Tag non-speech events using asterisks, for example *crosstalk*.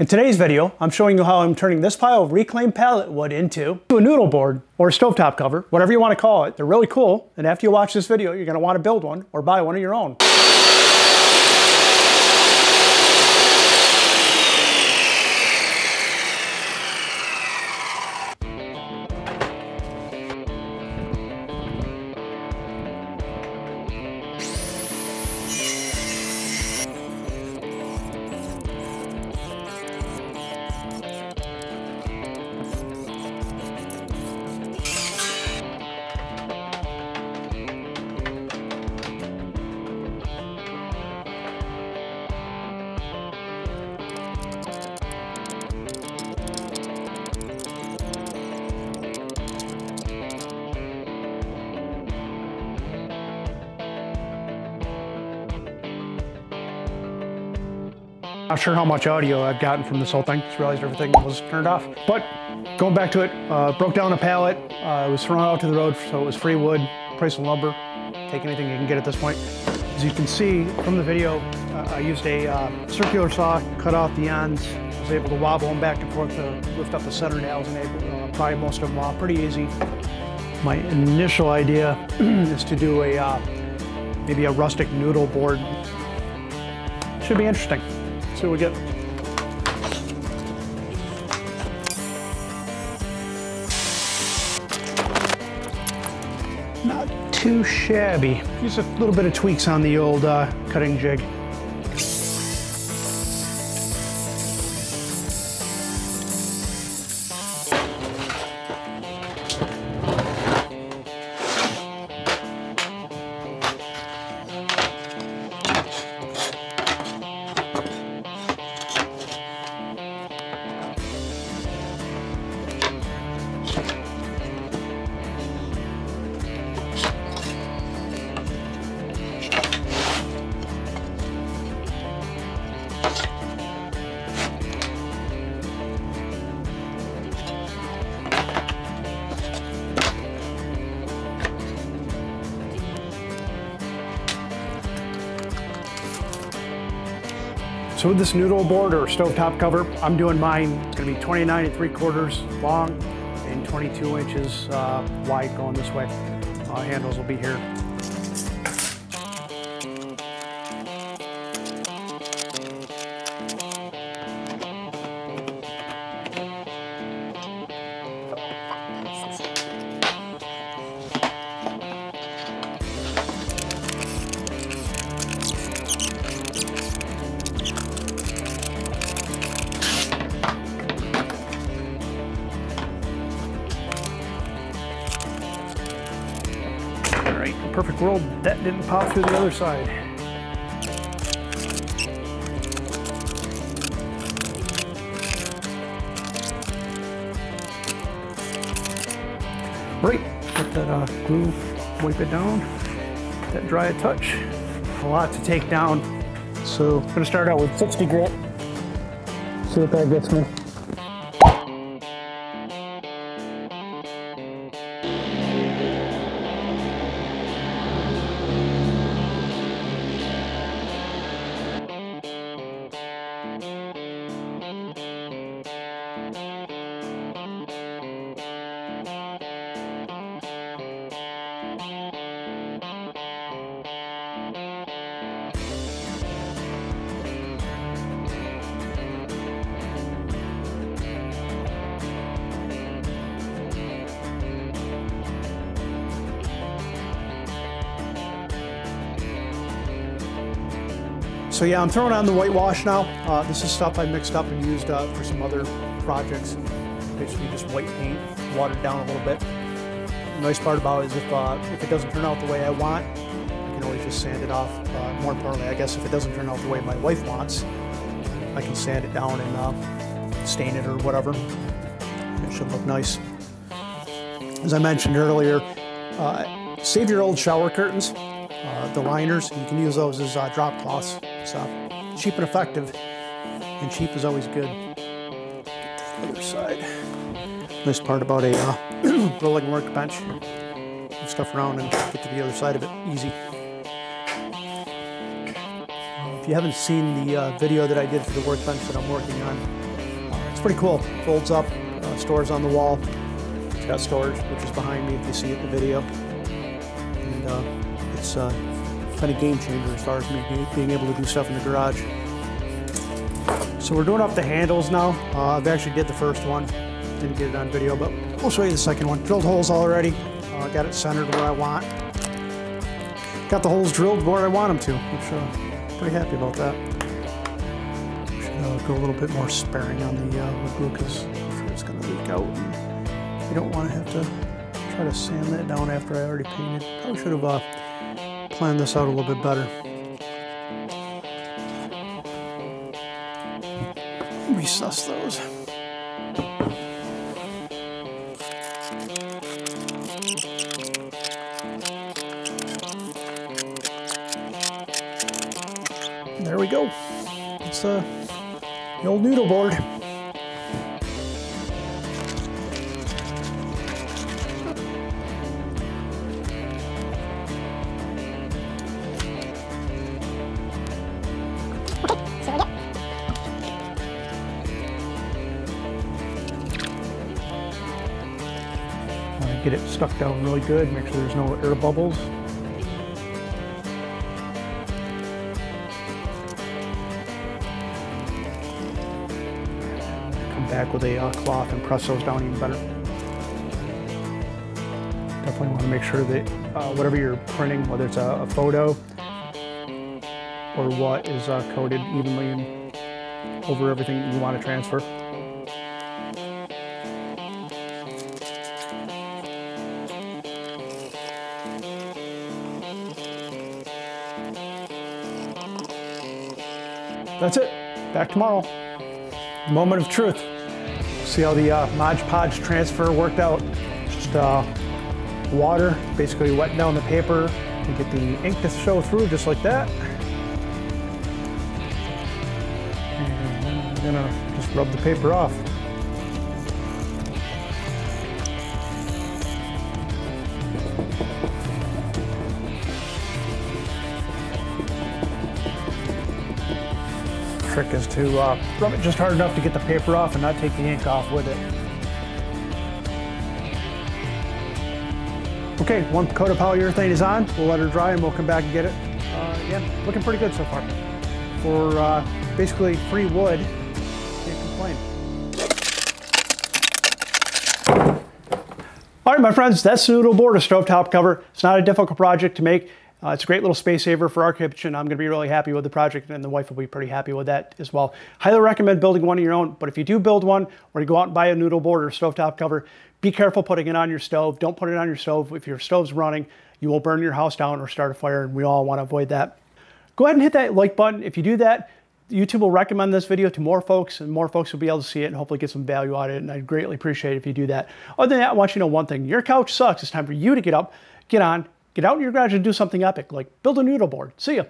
In today's video, I'm showing you how I'm turning this pile of reclaimed pallet wood into a noodle board or a stovetop cover, whatever you want to call it. They're really cool, and after you watch this video, you're going to want to build one or buy one of your own. Not sure how much audio I've gotten from this whole thing. Just realized everything was turned off. But going back to it, uh, broke down a pallet. Uh, it was thrown out to the road, so it was free wood, price of lumber. Take anything you can get at this point. As you can see from the video, uh, I used a uh, circular saw, cut off the ends. Was able to wobble them back and forth to lift up the center nails and able uh, pry most of them off pretty easy. My initial idea *clears throat* is to do a uh, maybe a rustic noodle board. Should be interesting. What we get. Not too shabby. Just a little bit of tweaks on the old uh, cutting jig. So with this noodle board or stovetop cover, I'm doing mine. It's gonna be 29 and 3 quarters long and 22 inches uh, wide going this way. Uh, handles will be here. That didn't pop through the other side. Right, put that uh, glue, wipe it down, that dry a touch. A lot to take down. So I'm gonna start out with 60 grit, see what that gets me. So yeah, I'm throwing on the whitewash now. Uh, this is stuff I mixed up and used uh, for some other projects. Basically just white paint, watered down a little bit. The nice part about it is if, uh, if it doesn't turn out the way I want, I can always just sand it off. Uh, more importantly, I guess if it doesn't turn out the way my wife wants, I can sand it down and uh, stain it or whatever. It should look nice. As I mentioned earlier, uh, save your old shower curtains, the liners. You can use those as drop cloths. Uh, cheap and effective, and cheap is always good. Get to the other side. Nice part about a uh, *clears throat* rolling workbench. Move stuff around and get to the other side of it easy. If you haven't seen the uh, video that I did for the workbench that I'm working on, It's pretty cool. Folds up, uh, stores on the wall. It's got storage, which is behind me if you see it in the video. And uh, it's kind of game changer as far as me being able to do stuff in the garage. So we're doing off the handles now. Uh, I've actually did the first one. Didn't get it on video, but we'll show you the second one. Drilled holes already. Uh, got it centered where I want. Got the holes drilled where I want them to, which uh, pretty happy about that. Should uh, go a little bit more sparing on the uh, wood glue because I'm sure it's going to leak out. And you don't want to have to try to sand that down after I already painted. Probably should have uh, planned this out a little bit better. Resuss those. there we go. It's uh, the old noodle board. Get it stuck down really good, make sure there's no air bubbles. Come back with a uh, cloth and press those down even better. Definitely want to make sure that uh, whatever you're printing, whether it's a, a photo or what is uh, coated evenly over everything you want to transfer. That's it. Back tomorrow. Moment of truth. See how the uh, Mod Podge transfer worked out. Just uh, water, basically wet down the paper to get the ink to show through just like that. And I'm gonna just rub the paper off. Trick is to uh, rub it just hard enough to get the paper off and not take the ink off with it. Okay, one coat of polyurethane is on. We'll let her dry and we'll come back and get it. Uh, yeah, looking pretty good so far. For uh, basically free wood, can't complain. All right, my friends, that's the noodle board, a stovetop cover. It's not a difficult project to make. Uh, it's a great little space saver for our kitchen. I'm going to be really happy with the project and the wife will be pretty happy with that as well. Highly recommend building one of your own, but if you do build one or you go out and buy a noodle board or stovetop cover, be careful putting it on your stove. Don't put it on your stove. If your stove's running, you will burn your house down or start a fire and we all want to avoid that. Go ahead and hit that like button. If you do that, YouTube will recommend this video to more folks and more folks will be able to see it and hopefully get some value out of it. And I'd greatly appreciate it if you do that. Other than that, I want you to know one thing. Your couch sucks. It's time for you to get up, get on, Get out in your garage and do something epic, like build a noodle board. See ya.